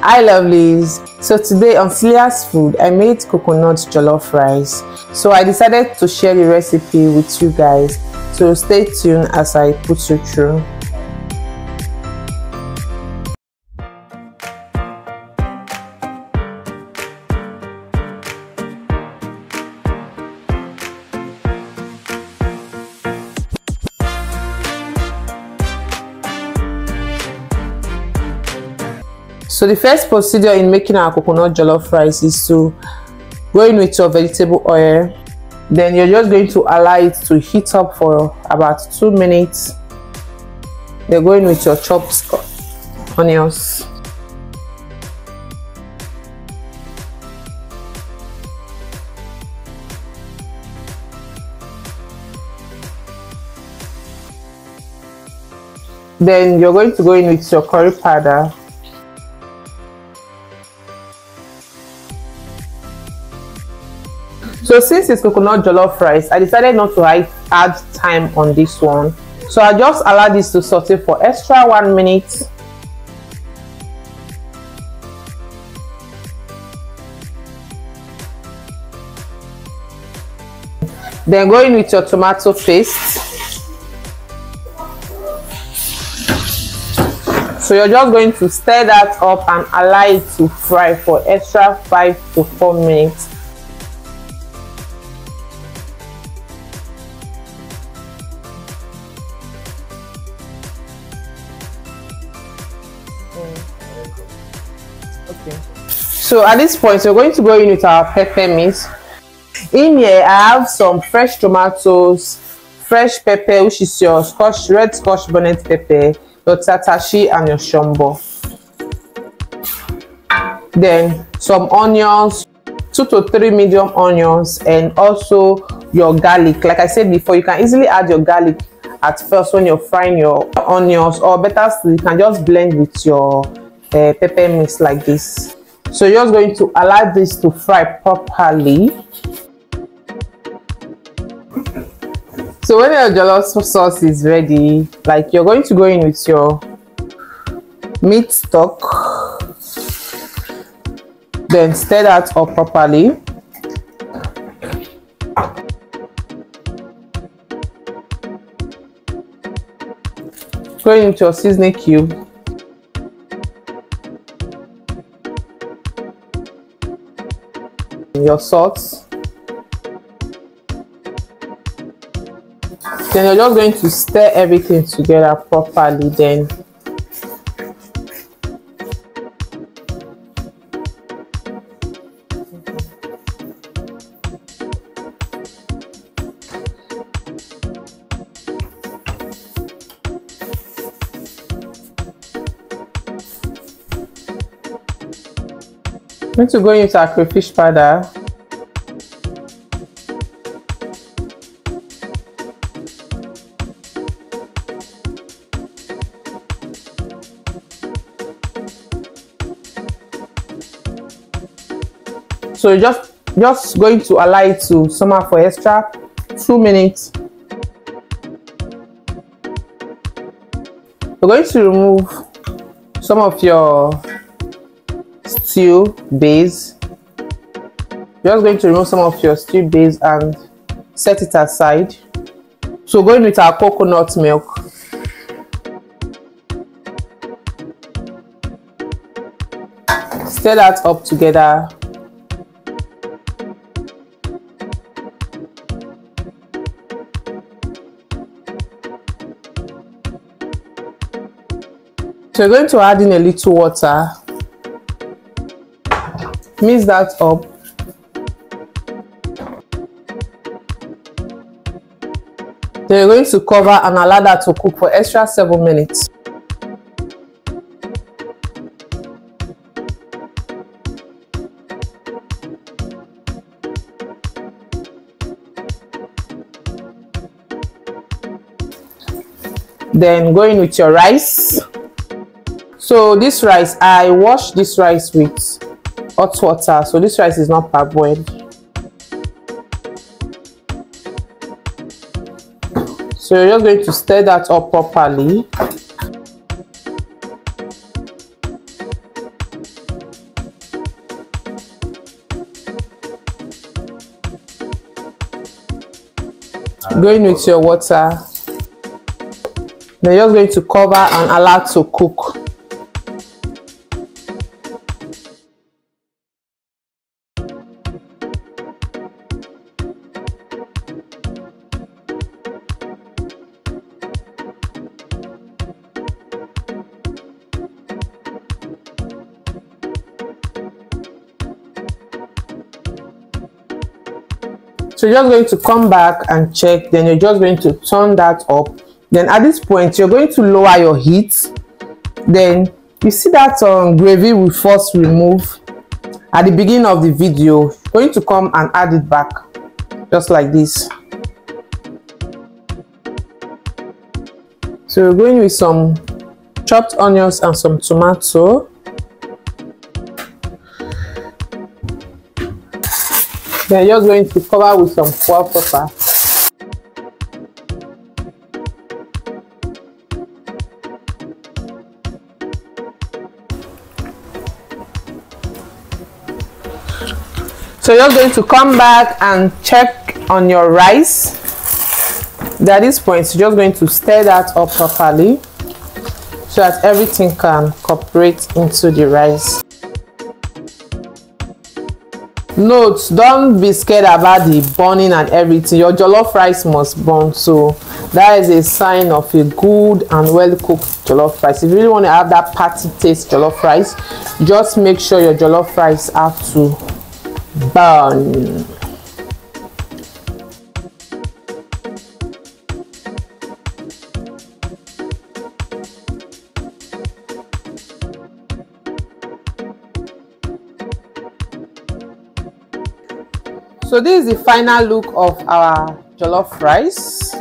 Hi lovelies! So today on Cilia's Food, I made coconut jollof rice. So I decided to share the recipe with you guys. So stay tuned as I put you through. So the first procedure in making our coconut jollof rice is to go in with your vegetable oil. Then you're just going to allow it to heat up for about two minutes. You're going with your chopped onions. Then you're going to go in with your curry powder So since it's coconut jollof rice, I decided not to add thyme on this one. So I just allow this to saute for extra one minute. Then go in with your tomato paste. So you're just going to stir that up and allow it to fry for extra 5 to 4 minutes. So at this point we're going to go in with our pepper mix in here i have some fresh tomatoes fresh pepper which is your scotch red scotch bonnet pepper your tatashe and your shombo. Then some onions two to three medium onions and also your garlic. Like i said before you can easily add your garlic at first when you're frying your onions or better still you can just blend with your uh, pepper mix like this. So you're just going to allow this to fry properly. So when your jollof sauce is ready like you're going to go in with your meat stock then stir that up properly. Go into your seasoning cube your salt then you're just going to stir everything together properly then I'm going to go into our crayfish powder. So just just going to allow it to simmer for extra two minutes. We're going to remove some of your stew base. Just going to remove some of your stew base and set it aside. So going with our coconut milk. Stir that up together so we're going to add in a little water. Mix that up. Then you're going to cover and allow that to cook for extra seven minutes. Then go in with your rice so this rice i wash this rice with hot water. So this rice is not parboiled. So you're going to stir that up properly. Going with your water. Then you're just going to cover and allow to cook. So you're just going to come back and check then you're just going to turn that up. Then at this point you're going to lower your heat. Then you see that um, gravy we first remove. At the beginning of the video you're going to come and add it back just like this. So we're going with some chopped onions and some tomato Then you're just going to cover with some foil pepper. So you're going to come back and check on your rice. At this point, you're just going to stir that up properly so that everything can cooperate into the rice note don't be scared about the burning and everything. Your jollof rice must burn so that is a sign of a good and well cooked jollof rice. If you really want to have that party taste jollof rice just make sure your jollof rice have to burn so this is the final look of our jollof rice